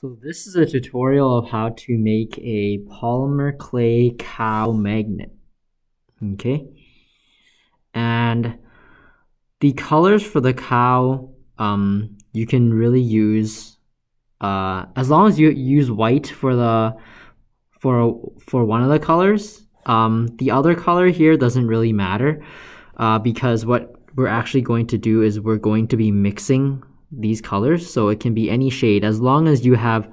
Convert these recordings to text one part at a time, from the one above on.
So this is a tutorial of how to make a polymer clay cow magnet. Okay. And the colors for the cow, um, you can really use, uh, as long as you use white for the, for, for one of the colors, um, the other color here doesn't really matter, uh, because what we're actually going to do is we're going to be mixing these colors. So it can be any shade as long as you have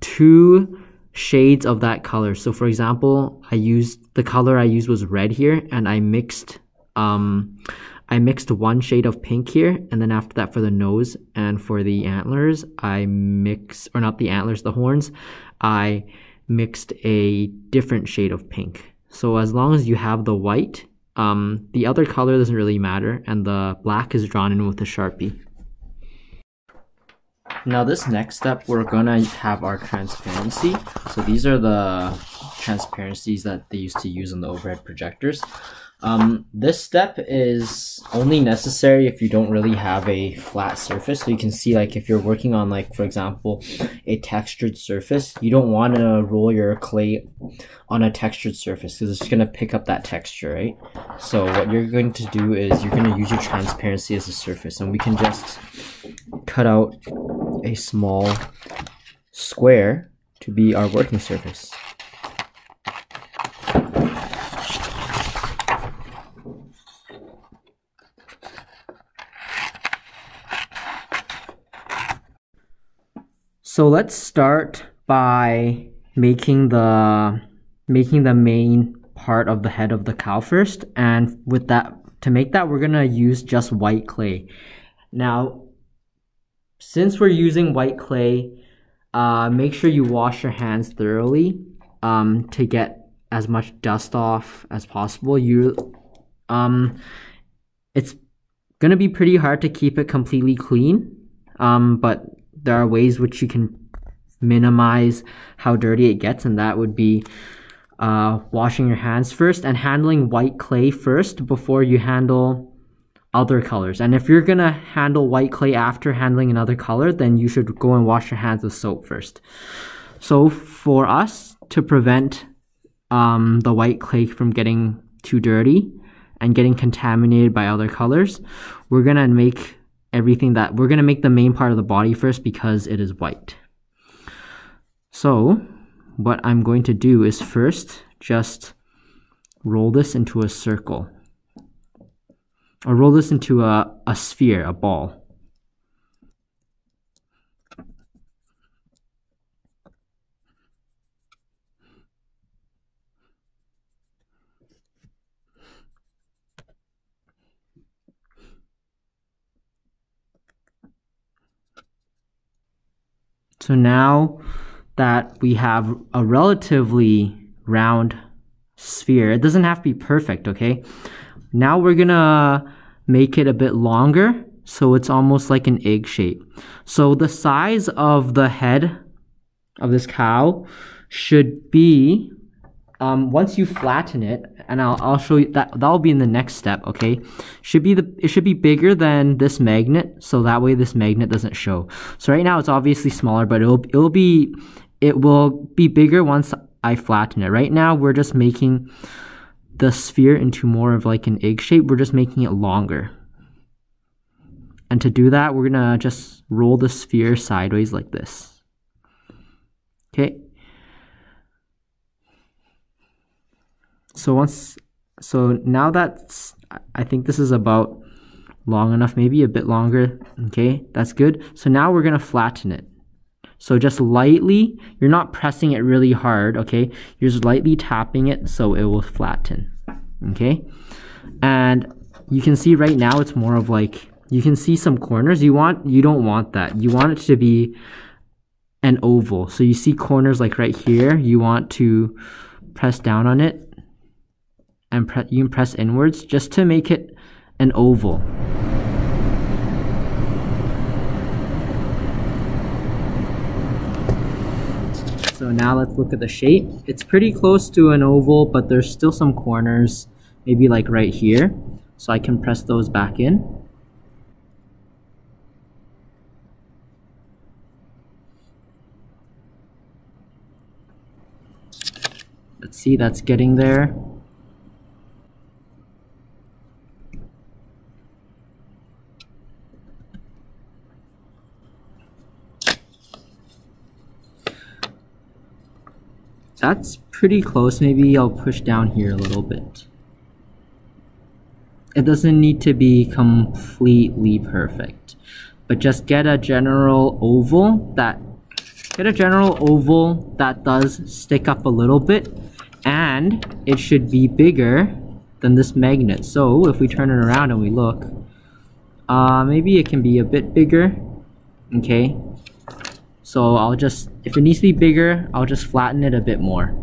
two shades of that color. So for example, I used the color I used was red here and I mixed um I mixed one shade of pink here and then after that for the nose and for the antlers I mix or not the antlers the horns I mixed a different shade of pink. So as long as you have the white um, the other color doesn't really matter and the black is drawn in with a sharpie. Now this next step, we're gonna have our transparency. So these are the transparencies that they used to use on the overhead projectors. Um, this step is only necessary if you don't really have a flat surface. So you can see like if you're working on like, for example, a textured surface, you don't want to roll your clay on a textured surface because it's going to pick up that texture, right? So what you're going to do is you're going to use your transparency as a surface and we can just cut out a small square to be our working surface. So let's start by making the making the main part of the head of the cow first and with that to make that we're gonna use just white clay. Now since we're using white clay uh, make sure you wash your hands thoroughly um, to get as much dust off as possible. You um, it's gonna be pretty hard to keep it completely clean um, but there are ways which you can minimize how dirty it gets, and that would be uh, washing your hands first and handling white clay first before you handle other colors. And if you're gonna handle white clay after handling another color, then you should go and wash your hands with soap first. So for us to prevent um, the white clay from getting too dirty and getting contaminated by other colors, we're gonna make everything that we're to make the main part of the body first because it is white. So what I'm going to do is first just roll this into a circle or roll this into a, a sphere, a ball. So now that we have a relatively round sphere, it doesn't have to be perfect, okay? Now we're gonna make it a bit longer so it's almost like an egg shape. So the size of the head of this cow should be um, once you flatten it, and I'll, I'll show you that that'll be in the next step. Okay, should be the it should be bigger than this magnet, so that way this magnet doesn't show. So right now it's obviously smaller, but it'll it'll be it will be bigger once I flatten it. Right now we're just making the sphere into more of like an egg shape. We're just making it longer. And to do that, we're gonna just roll the sphere sideways like this. Okay, so once so now that's I think this is about long enough maybe a bit longer. Okay? That's good. So now we're gonna flatten it. So just lightly you're not pressing it really hard okay? You're just lightly tapping it so it will flatten okay? And you can see right now it's more of like you can see some corners. You want you don't want that. You want it to be an oval. So you see corners like right here. You want to press down on it and you can press inwards just to make it an oval. So now let's look at the shape. It's pretty close to an oval, but there's still some corners, maybe like right here. So I can press those back in. Let's see, that's getting there. That's pretty close. Maybe I'll push down here a little bit. It doesn't need to be completely perfect, but just get a general oval that get a general oval that does stick up a little bit and it should be bigger than this magnet. So if we turn it around and we look, uh, maybe it can be a bit bigger, okay? So I'll just, if it needs to be bigger, I'll just flatten it a bit more.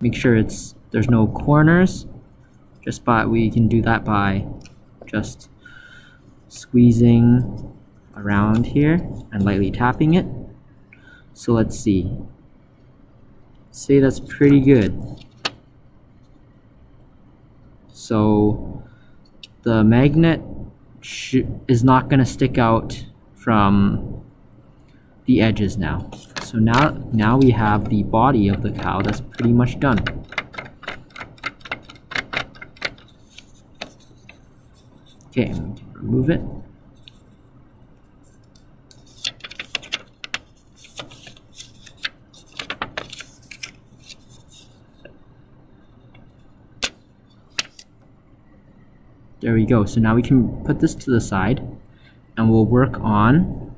Make sure it's there's no corners. Just by we can do that by just squeezing around here and lightly tapping it. So let's see. Say that's pretty good. So the magnet is not going to stick out from the edges now. So now, now we have the body of the cow that's pretty much done. Okay, remove it. There we go. So now we can put this to the side and we'll work on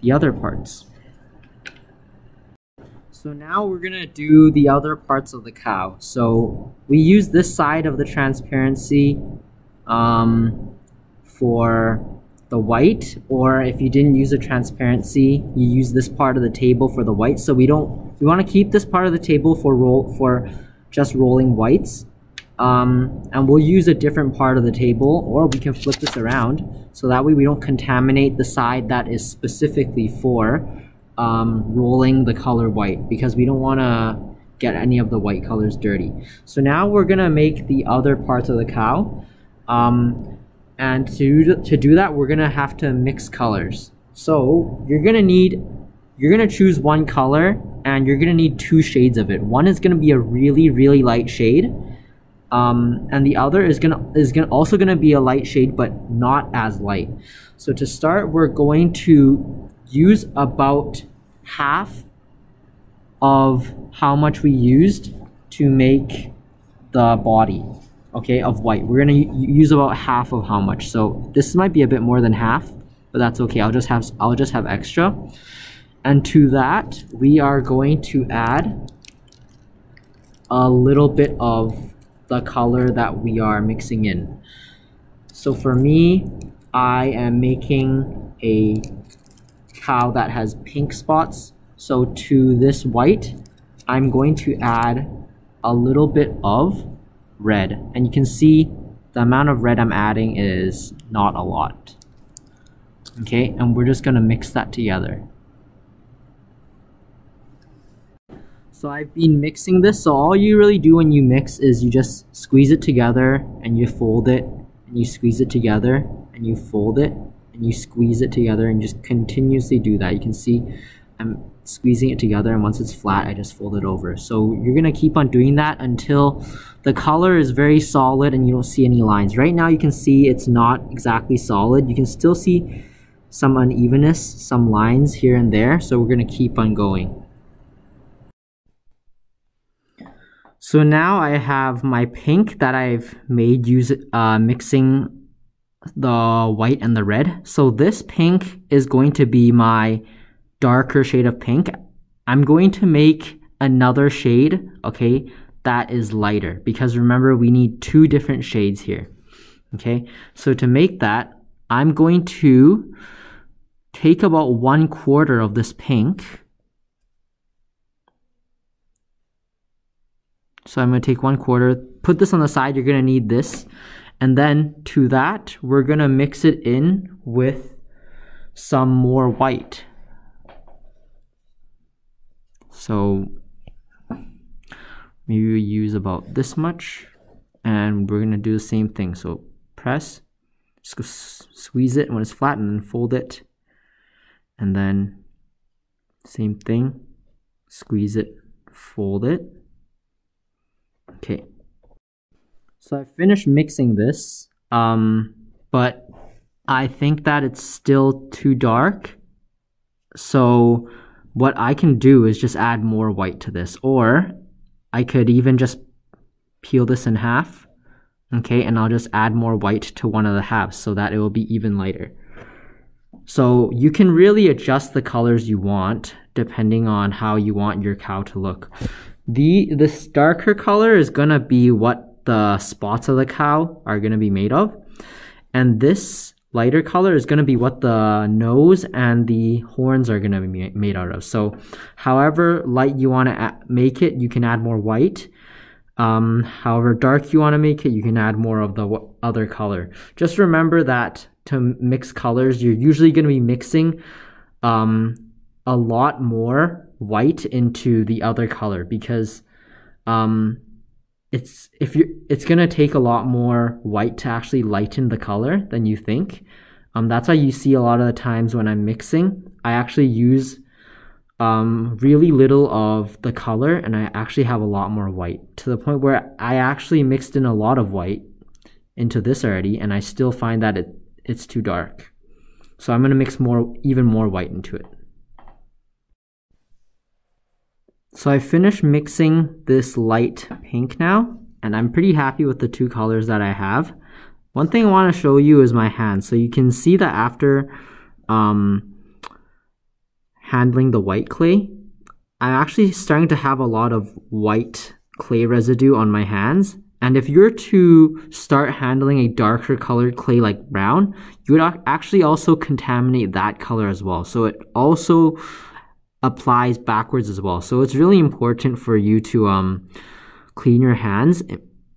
the other parts. So now we're gonna do the other parts of the cow. So we use this side of the transparency um, for the white, or if you didn't use a transparency, you use this part of the table for the white. So we don't, we wanna keep this part of the table for roll for just rolling whites. Um, and we'll use a different part of the table or we can flip this around so that way we don't contaminate the side that is specifically for um, rolling the color white because we don't want to get any of the white colors dirty. So now we're gonna make the other parts of the cow um, and to, to do that we're gonna have to mix colors. So you're gonna need, you're gonna choose one color and you're gonna need two shades of it. One is gonna be a really really light shade um, and the other is gonna is gonna also gonna be a light shade but not as light so to start we're going to use about half of how much we used to make the body okay of white. We're gonna use about half of how much. So this might be a bit more than half but that's okay. I'll just have I'll just have extra. And to that we are going to add a little bit of the color that we are mixing in. So for me, I am making a cow that has pink spots. So to this white, I'm going to add a little bit of red. And you can see the amount of red I'm adding is not a lot. Okay, and we're just gonna mix that together. So I've been mixing this. So all you really do when you mix is you just squeeze it together and you fold it and you squeeze it together and you fold it and you squeeze it together and just continuously do that. You can see I'm squeezing it together and once it's flat I just fold it over. So you're gonna keep on doing that until the color is very solid and you don't see any lines. Right now you can see it's not exactly solid. You can still see some unevenness, some lines here and there. So we're gonna keep on going. So now I have my pink that I've made use uh, mixing the white and the red. So this pink is going to be my darker shade of pink. I'm going to make another shade, okay, that is lighter because remember we need two different shades here. Okay, so to make that, I'm going to take about one quarter of this pink So I'm going to take one quarter, put this on the side. You're going to need this. And then to that, we're going to mix it in with some more white. So maybe we use about this much. And we're going to do the same thing. So press just squeeze it when it's flat and then fold it. And then same thing, squeeze it, fold it. Okay. So I finished mixing this, um, but I think that it's still too dark. So what I can do is just add more white to this, or I could even just peel this in half, okay, and I'll just add more white to one of the halves so that it will be even lighter. So you can really adjust the colors you want depending on how you want your cow to look. The this darker color is gonna be what the spots of the cow are gonna be made of. And this lighter color is gonna be what the nose and the horns are gonna be made out of. So however light you wanna make it, you can add more white. Um, however dark you wanna make it, you can add more of the other color. Just remember that to mix colors, you're usually gonna be mixing um, a lot more white into the other color because um, it's if you it's gonna take a lot more white to actually lighten the color than you think. Um, that's why you see a lot of the times when I'm mixing, I actually use um, really little of the color and I actually have a lot more white to the point where I actually mixed in a lot of white into this already and I still find that it, it's too dark. So I'm gonna mix more, even more white into it. So I finished mixing this light pink now, and I'm pretty happy with the two colors that I have. One thing I want to show you is my hand. So you can see that after um, handling the white clay, I'm actually starting to have a lot of white clay residue on my hands. And if you're to start handling a darker colored clay like brown, you would actually also contaminate that color as well. So it also applies backwards as well. So it's really important for you to um, clean your hands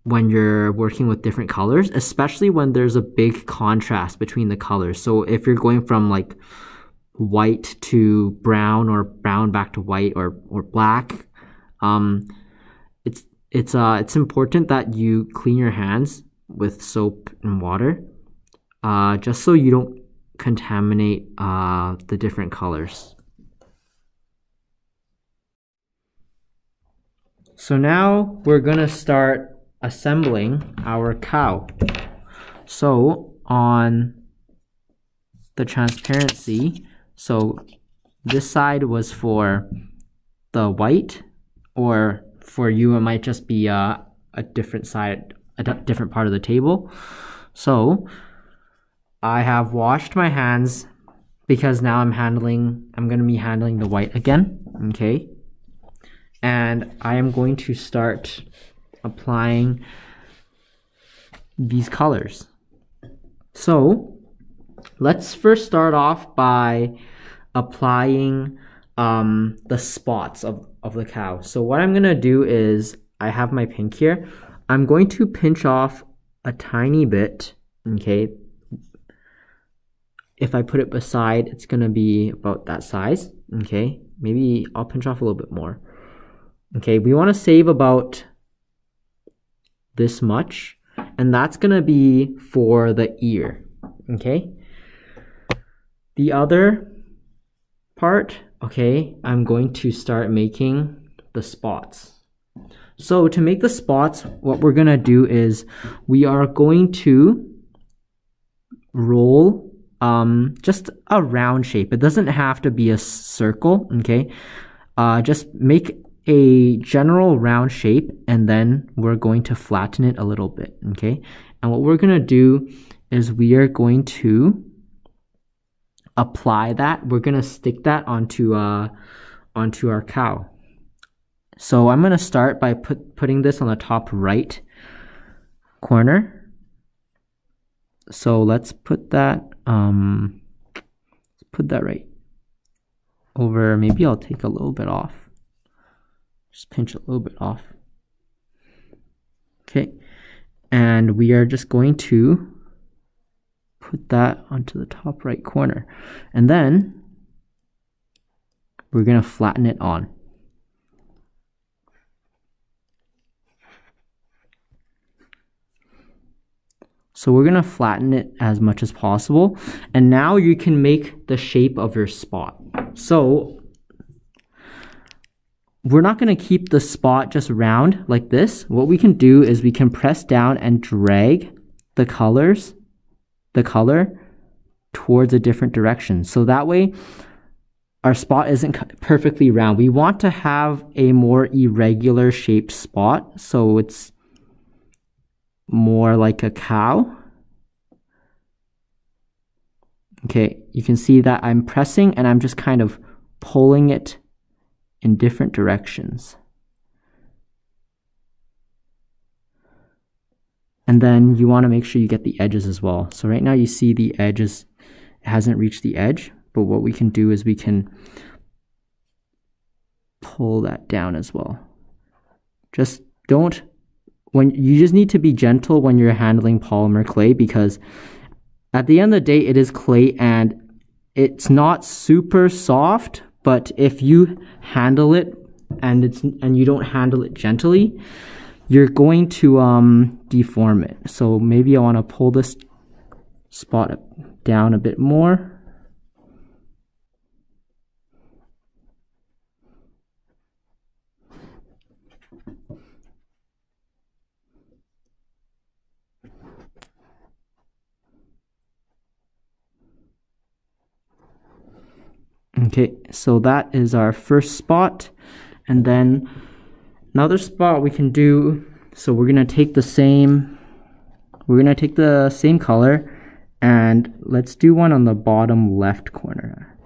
when you're working with different colors, especially when there's a big contrast between the colors. So if you're going from like white to brown or brown back to white or, or black, um, it's it's uh it's important that you clean your hands with soap and water, uh, just so you don't contaminate uh, the different colors. So now we're gonna start assembling our cow. So on the transparency, so this side was for the white, or for you it might just be a, a different side, a different part of the table. So I have washed my hands because now I'm handling, I'm gonna be handling the white again, okay? And I am going to start applying these colors. So let's first start off by applying um, the spots of, of the cow. So what I'm gonna do is I have my pink here. I'm going to pinch off a tiny bit, okay? If I put it beside, it's gonna be about that size, okay? Maybe I'll pinch off a little bit more. Okay, we want to save about this much, and that's going to be for the ear. Okay, the other part, okay, I'm going to start making the spots. So to make the spots, what we're going to do is we are going to roll um, just a round shape. It doesn't have to be a circle, okay? Uh, just make a general round shape and then we're going to flatten it a little bit, okay? And what we're going to do is we are going to apply that. We're going to stick that onto uh onto our cow. So I'm going to start by put, putting this on the top right corner. So let's put that um put that right over maybe I'll take a little bit off just pinch a little bit off. Okay, and we are just going to put that onto the top right corner. And then we're going to flatten it on. So we're going to flatten it as much as possible. And now you can make the shape of your spot. So we're not going to keep the spot just round like this. What we can do is we can press down and drag the colors, the color towards a different direction. So that way our spot isn't perfectly round. We want to have a more irregular shaped spot. So it's more like a cow. Okay, you can see that I'm pressing and I'm just kind of pulling it in different directions. And then you want to make sure you get the edges as well. So right now you see the edges hasn't reached the edge, but what we can do is we can pull that down as well. Just don't when you just need to be gentle when you're handling polymer clay because at the end of the day it is clay and it's not super soft but if you handle it and it's and you don't handle it gently you're going to um, deform it. So maybe I want to pull this spot down a bit more Okay, so that is our first spot. And then another spot we can do, so we're gonna take the same, we're gonna take the same color and let's do one on the bottom left corner.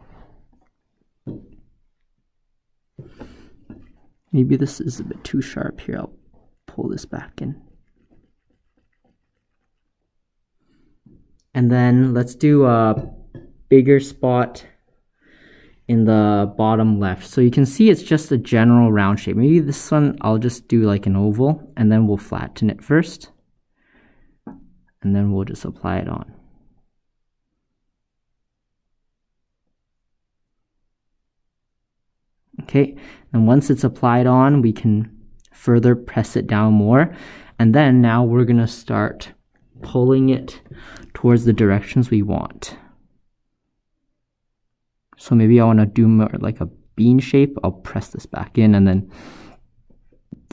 Maybe this is a bit too sharp here. I'll pull this back in. And then let's do a bigger spot in the bottom left. So you can see it's just a general round shape. Maybe this one I'll just do like an oval and then we'll flatten it first. And then we'll just apply it on. Okay, and once it's applied on, we can further press it down more. And then now we're gonna start pulling it towards the directions we want. So maybe I want to do more like a bean shape. I'll press this back in and then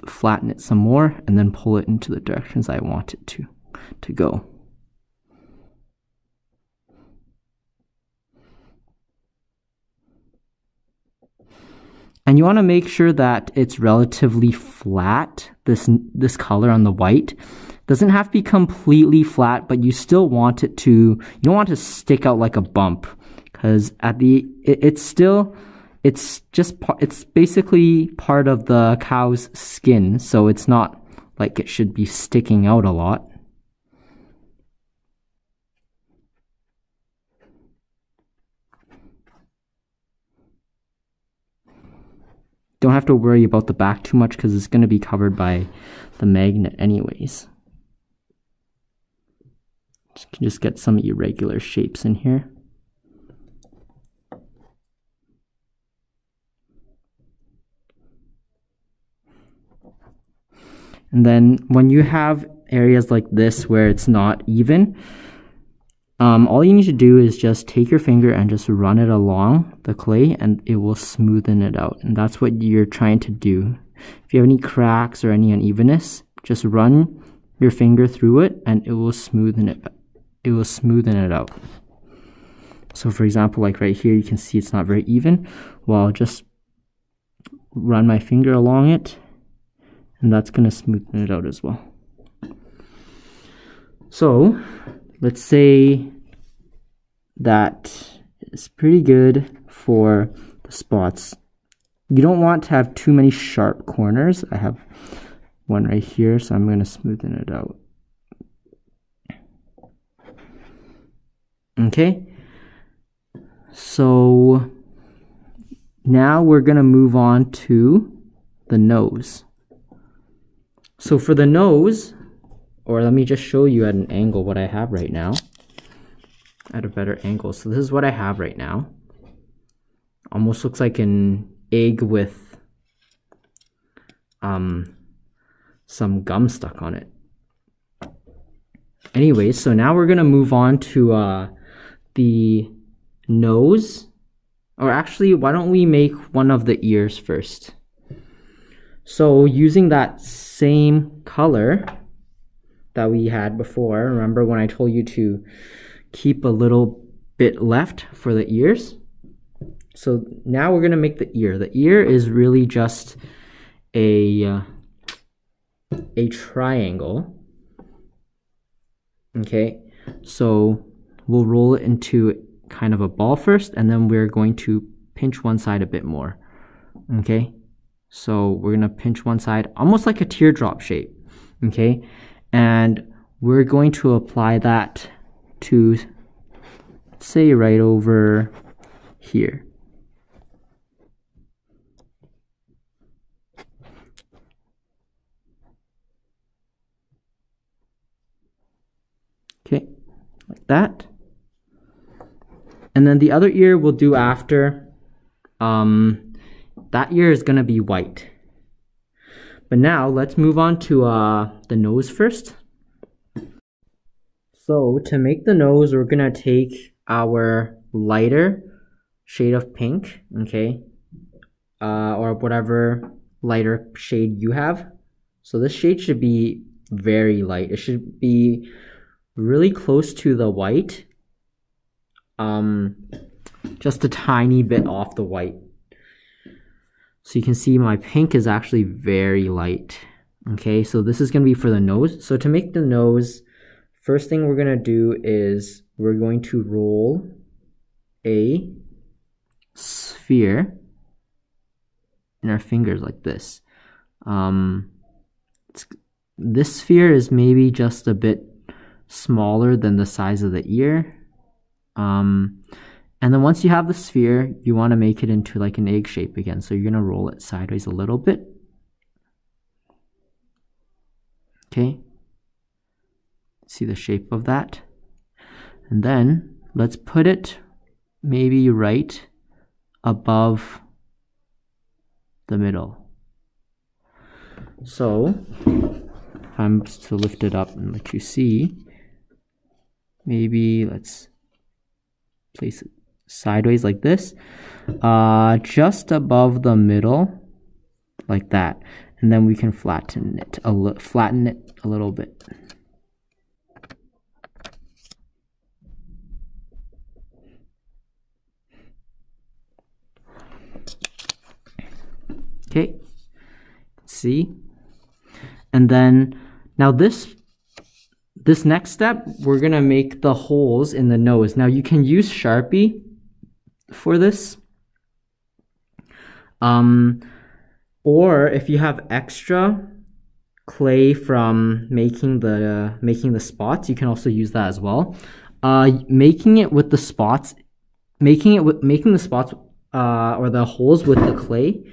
flatten it some more and then pull it into the directions I want it to, to go. And you want to make sure that it's relatively flat, this, this color on the white. Doesn't have to be completely flat, but you still want it to, you don't want to stick out like a bump because at the it, it's still it's just it's basically part of the cow's skin so it's not like it should be sticking out a lot. Don't have to worry about the back too much because it's going to be covered by the magnet anyways. Just, can just get some irregular shapes in here And then when you have areas like this where it's not even, um, all you need to do is just take your finger and just run it along the clay and it will smoothen it out. And that's what you're trying to do. If you have any cracks or any unevenness, just run your finger through it and it will smoothen it it will smoothen it out. So for example, like right here, you can see it's not very even. Well, I'll just run my finger along it and that's going to smoothen it out as well. So let's say that is pretty good for the spots. You don't want to have too many sharp corners. I have one right here, so I'm going to smoothen it out. Okay, so now we're going to move on to the nose. So for the nose, or let me just show you at an angle what I have right now. At a better angle. So this is what I have right now. Almost looks like an egg with um, some gum stuck on it. Anyway, so now we're gonna move on to uh, the nose. Or actually, why don't we make one of the ears first? So using that same color that we had before, remember when I told you to keep a little bit left for the ears? So now we're gonna make the ear. The ear is really just a, uh, a triangle. Okay, so we'll roll it into kind of a ball first, and then we're going to pinch one side a bit more. Okay, so we're gonna pinch one side, almost like a teardrop shape. Okay, and we're going to apply that to, say, right over here. Okay, like that. And then the other ear we'll do after. Um, that ear is gonna be white. But now let's move on to uh, the nose first. So to make the nose, we're gonna take our lighter shade of pink, okay, uh, or whatever lighter shade you have. So this shade should be very light. It should be really close to the white. Um, just a tiny bit off the white. So you can see my pink is actually very light. Okay, so this is going to be for the nose. So to make the nose, first thing we're going to do is we're going to roll a sphere in our fingers like this. Um, this sphere is maybe just a bit smaller than the size of the ear. Um, and then once you have the sphere, you want to make it into like an egg shape again. So you're going to roll it sideways a little bit. Okay. See the shape of that? And then let's put it maybe right above the middle. So I'm to lift it up and let you see. Maybe let's place it sideways like this, uh, just above the middle, like that, and then we can flatten it a flatten it a little bit. Okay, see, and then now this this next step, we're gonna make the holes in the nose. Now you can use Sharpie for this. Um, or if you have extra clay from making the uh, making the spots, you can also use that as well. Uh, making it with the spots, making it with making the spots uh, or the holes with the clay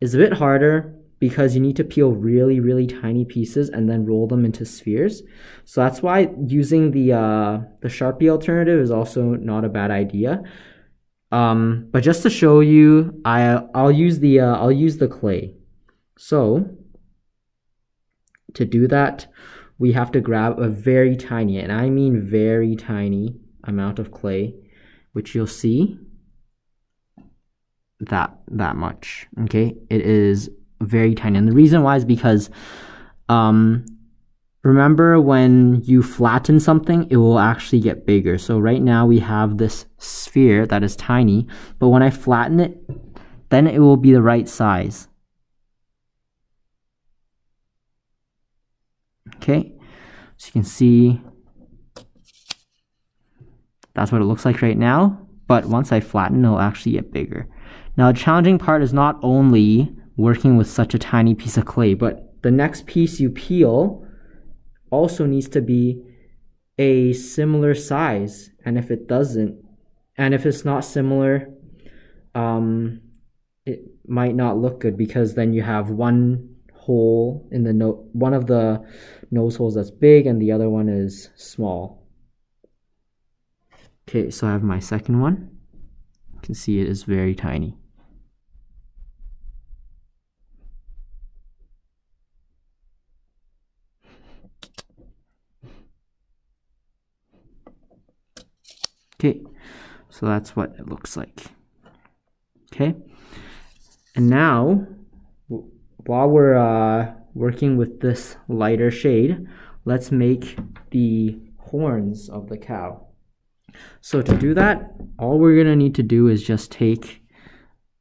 is a bit harder because you need to peel really really tiny pieces and then roll them into spheres. So that's why using the uh, the Sharpie alternative is also not a bad idea. Um, but just to show you, I I'll use the uh, I'll use the clay. So to do that, we have to grab a very tiny, and I mean very tiny amount of clay, which you'll see that that much. Okay, it is very tiny, and the reason why is because um, Remember when you flatten something, it will actually get bigger. So right now we have this sphere that is tiny, but when I flatten it, then it will be the right size. Okay, so you can see that's what it looks like right now, but once I flatten, it'll actually get bigger. Now the challenging part is not only working with such a tiny piece of clay, but the next piece you peel also needs to be a similar size. And if it doesn't, and if it's not similar, um, it might not look good because then you have one hole in the no one of the nose holes that's big and the other one is small. Okay, so I have my second one. You can see it is very tiny. Okay, so that's what it looks like. Okay, and now while we're uh, working with this lighter shade, let's make the horns of the cow. So to do that, all we're gonna need to do is just take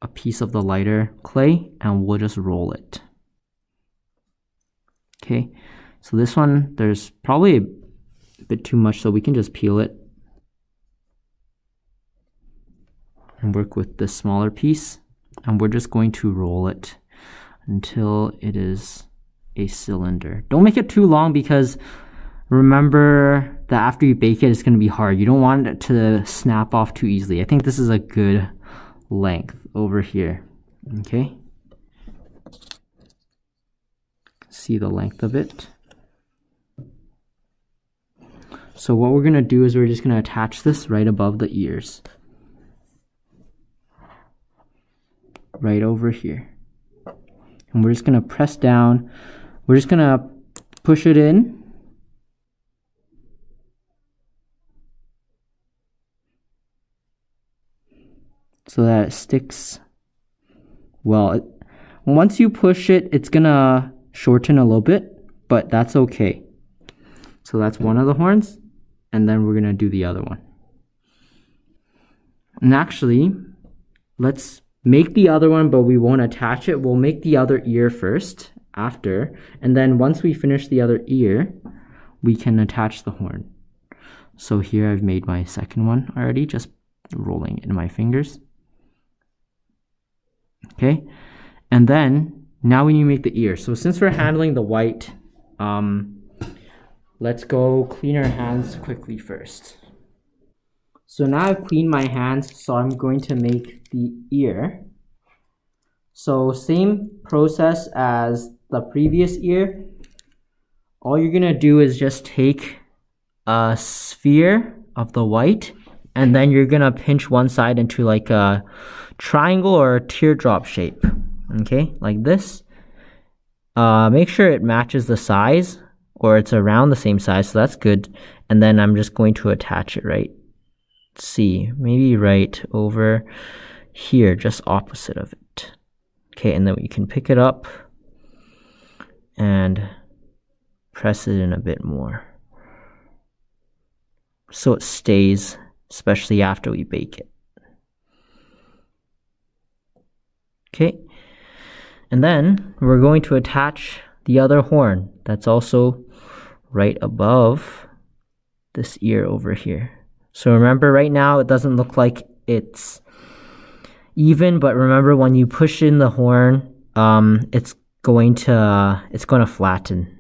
a piece of the lighter clay and we'll just roll it. Okay, so this one, there's probably a bit too much, so we can just peel it and work with this smaller piece. And we're just going to roll it until it is a cylinder. Don't make it too long because remember that after you bake it, it's going to be hard. You don't want it to snap off too easily. I think this is a good length over here. Okay. See the length of it. So what we're going to do is we're just going to attach this right above the ears. Right over here. And we're just going to press down. We're just going to push it in. So that it sticks well. Once you push it, it's going to shorten a little bit, but that's okay. So that's one of the horns, and then we're going to do the other one. And actually, let's make the other one, but we won't attach it. We'll make the other ear first after, and then once we finish the other ear, we can attach the horn. So here I've made my second one already, just rolling in my fingers. Okay, and then now we need to make the ear. So since we're handling the white, um, let's go clean our hands quickly first. So now I've cleaned my hands, so I'm going to make the ear. So same process as the previous ear. All you're gonna do is just take a sphere of the white and then you're gonna pinch one side into like a triangle or a teardrop shape. Okay, like this. Uh, make sure it matches the size or it's around the same size, so that's good. And then I'm just going to attach it right see, maybe right over here, just opposite of it. Okay, and then we can pick it up and press it in a bit more. So it stays, especially after we bake it. Okay, and then we're going to attach the other horn that's also right above this ear over here. So remember right now it doesn't look like it's even, but remember when you push in the horn, um, it's going to uh, it's going to flatten.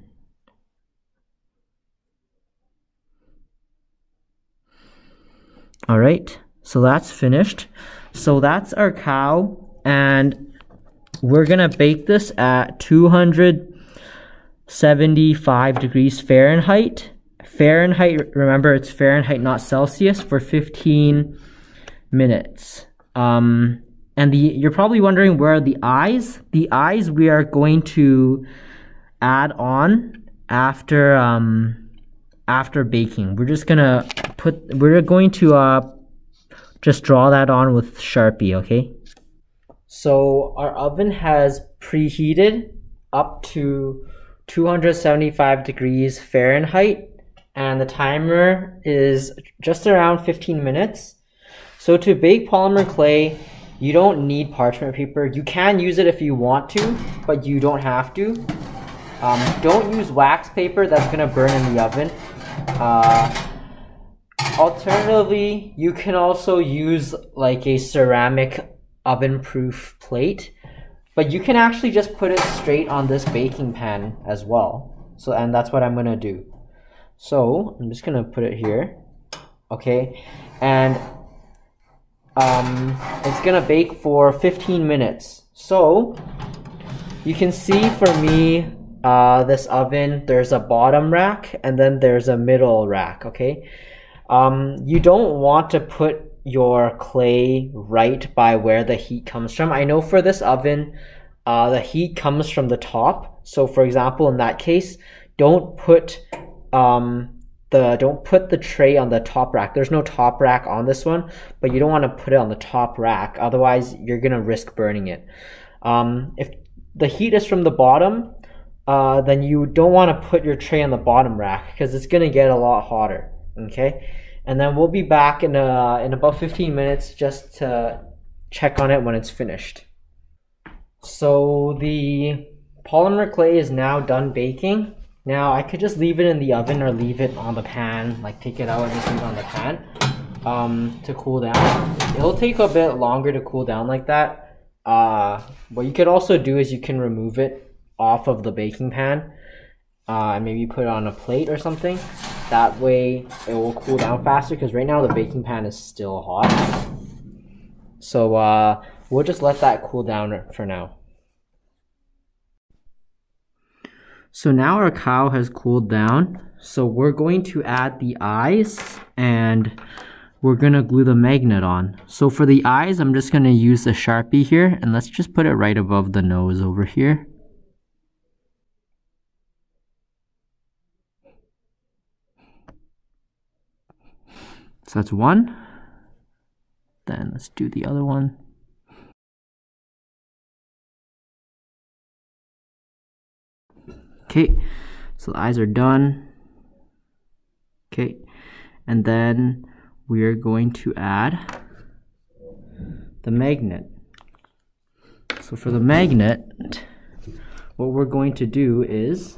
All right, so that's finished. So that's our cow, and we're gonna bake this at 275 degrees Fahrenheit Fahrenheit, remember it's Fahrenheit, not Celsius, for 15 minutes. Um, and the you're probably wondering where are the eyes? The eyes we are going to add on after um, after baking. We're just gonna put we're going to uh, just draw that on with Sharpie, okay? So our oven has preheated up to 275 degrees Fahrenheit and the timer is just around 15 minutes. So to bake polymer clay, you don't need parchment paper. You can use it if you want to, but you don't have to. Um, don't use wax paper, that's gonna burn in the oven. Uh, alternatively, you can also use like a ceramic oven proof plate, but you can actually just put it straight on this baking pan as well. So, and that's what I'm gonna do. So I'm just gonna put it here, okay, and um, it's gonna bake for 15 minutes. So you can see for me, uh, this oven, there's a bottom rack and then there's a middle rack, okay? Um, you don't want to put your clay right by where the heat comes from. I know for this oven, uh, the heat comes from the top. So for example, in that case, don't put um, the don't put the tray on the top rack. There's no top rack on this one, but you don't want to put it on the top rack. Otherwise, you're gonna risk burning it. Um, if the heat is from the bottom, uh, then you don't want to put your tray on the bottom rack because it's gonna get a lot hotter. Okay, and then we'll be back in uh, in about 15 minutes just to check on it when it's finished. So the polymer clay is now done baking. Now I could just leave it in the oven or leave it on the pan, like take it out and just leave it on the pan um, to cool down. It'll take a bit longer to cool down like that. Uh, what you could also do is you can remove it off of the baking pan uh, and maybe put it on a plate or something. That way it will cool down faster because right now the baking pan is still hot. So uh, we'll just let that cool down for now. So now our cow has cooled down. So we're going to add the eyes and we're going to glue the magnet on. So for the eyes, I'm just going to use a Sharpie here and let's just put it right above the nose over here. So that's one. Then let's do the other one. Okay, so the eyes are done. Okay, and then we are going to add the magnet. So for the magnet, what we're going to do is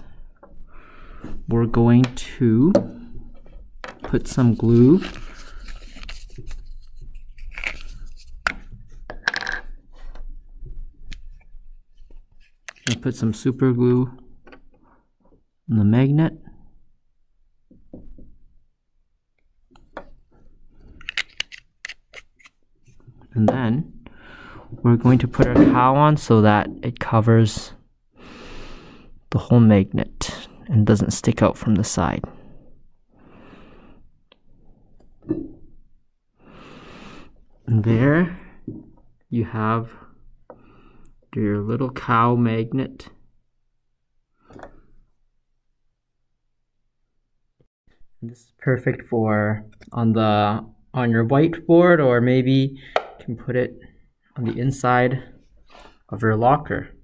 we're going to put some glue and put some super glue the magnet. And then we're going to put our cow on so that it covers the whole magnet and doesn't stick out from the side. And there you have your little cow magnet This is perfect for on the on your whiteboard or maybe you can put it on the inside of your locker.